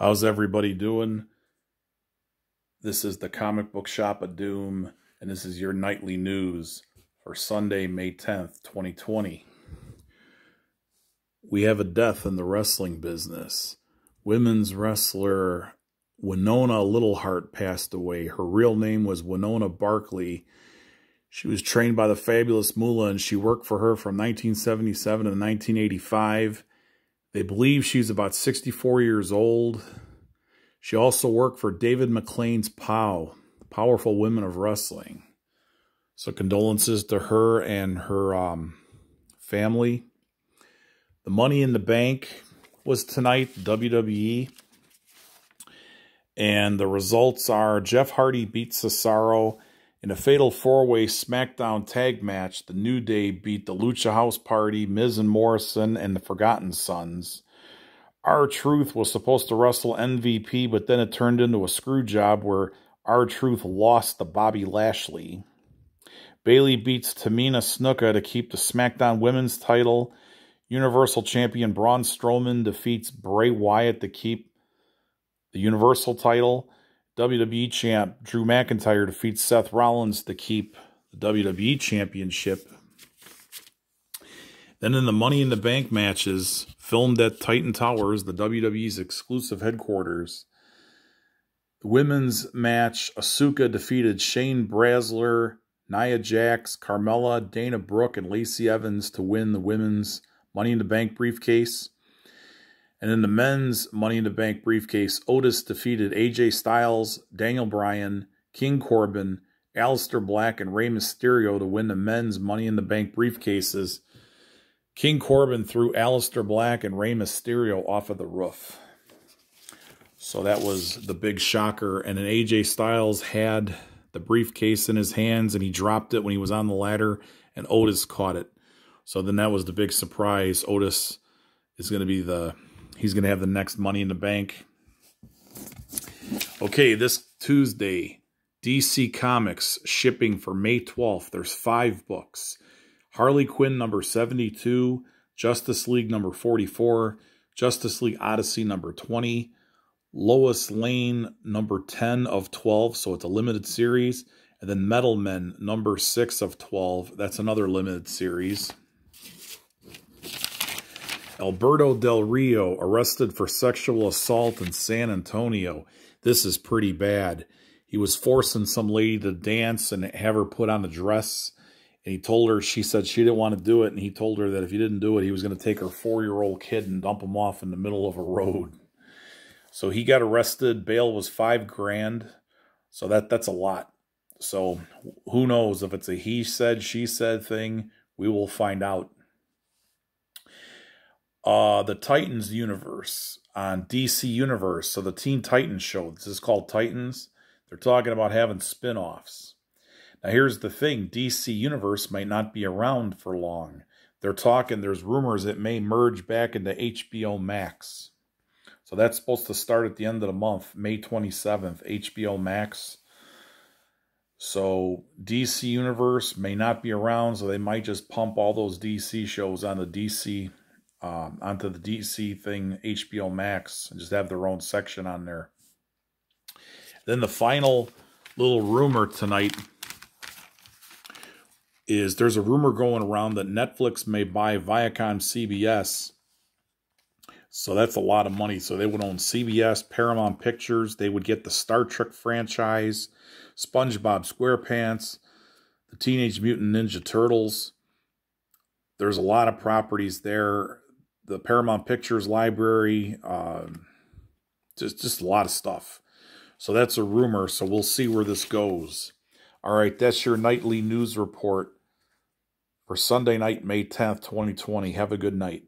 How's everybody doing? This is the Comic Book Shop of Doom, and this is your nightly news for Sunday, May 10th, 2020. We have a death in the wrestling business. Women's wrestler Winona Littleheart passed away. Her real name was Winona Barkley. She was trained by the fabulous Moolah, and she worked for her from 1977 to 1985. They believe she's about 64 years old. She also worked for David McLane's POW, Powerful Women of Wrestling. So condolences to her and her um, family. The Money in the Bank was tonight, WWE. And the results are Jeff Hardy beat Cesaro in a fatal four-way SmackDown tag match, the New Day beat the Lucha House Party, Miz and Morrison, and the Forgotten Sons. R-Truth was supposed to wrestle MVP, but then it turned into a screw job where R-Truth lost to Bobby Lashley. Bayley beats Tamina Snuka to keep the SmackDown Women's title. Universal Champion Braun Strowman defeats Bray Wyatt to keep the Universal title. WWE champ Drew McIntyre defeats Seth Rollins to keep the WWE championship. Then in the Money in the Bank matches, filmed at Titan Towers, the WWE's exclusive headquarters, the women's match, Asuka defeated Shayna Baszler, Nia Jax, Carmella, Dana Brooke, and Lacey Evans to win the women's Money in the Bank briefcase. And in the men's Money in the Bank briefcase, Otis defeated AJ Styles, Daniel Bryan, King Corbin, Aleister Black, and Rey Mysterio to win the men's Money in the Bank briefcases. King Corbin threw Aleister Black and Rey Mysterio off of the roof. So that was the big shocker. And then AJ Styles had the briefcase in his hands and he dropped it when he was on the ladder, and Otis caught it. So then that was the big surprise. Otis is going to be the He's going to have the next Money in the Bank. Okay, this Tuesday, DC Comics shipping for May 12th. There's five books. Harley Quinn number 72, Justice League number 44, Justice League Odyssey number 20, Lois Lane number 10 of 12, so it's a limited series, and then Metal Men number 6 of 12. That's another limited series. Alberto Del Rio arrested for sexual assault in San Antonio. This is pretty bad. He was forcing some lady to dance and have her put on a dress. And he told her, she said she didn't want to do it. And he told her that if he didn't do it, he was going to take her four-year-old kid and dump him off in the middle of a road. So he got arrested. Bail was five grand. So that that's a lot. So who knows if it's a he said, she said thing. We will find out uh, the Titans universe on DC Universe. So the Teen Titans show, this is called Titans. They're talking about having spin-offs. Now here's the thing, DC Universe might not be around for long. They're talking, there's rumors it may merge back into HBO Max. So that's supposed to start at the end of the month, May 27th, HBO Max. So DC Universe may not be around, so they might just pump all those DC shows on the DC um, onto the DC thing, HBO Max, just have their own section on there. Then the final little rumor tonight is there's a rumor going around that Netflix may buy Viacom CBS. So that's a lot of money. So they would own CBS, Paramount Pictures. They would get the Star Trek franchise, SpongeBob SquarePants, the Teenage Mutant Ninja Turtles. There's a lot of properties there the Paramount Pictures library, um, just just a lot of stuff. So that's a rumor. So we'll see where this goes. All right, that's your nightly news report for Sunday night, May 10th, 2020. Have a good night.